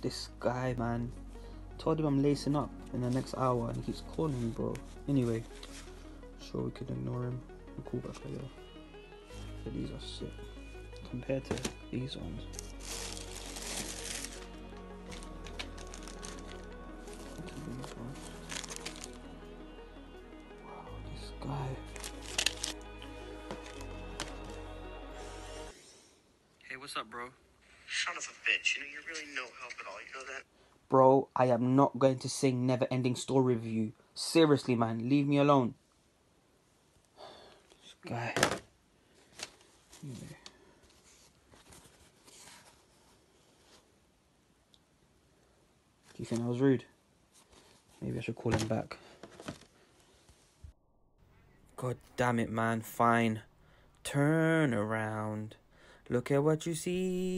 this guy, man. Told him I'm lacing up in the next hour and he keeps calling me, bro. Anyway, sure we could ignore him. We'll call back later. But these are sick compared. To these ones. Wow, this guy. Hey, what's up, bro? Son of a bitch, you know, you're really no help at all, you know that? Bro, I am not going to sing Never Ending Story with you. Seriously, man, leave me alone. This guy. Do you think I was rude? Maybe I should call him back. God damn it, man. Fine. Turn around. Look at what you see.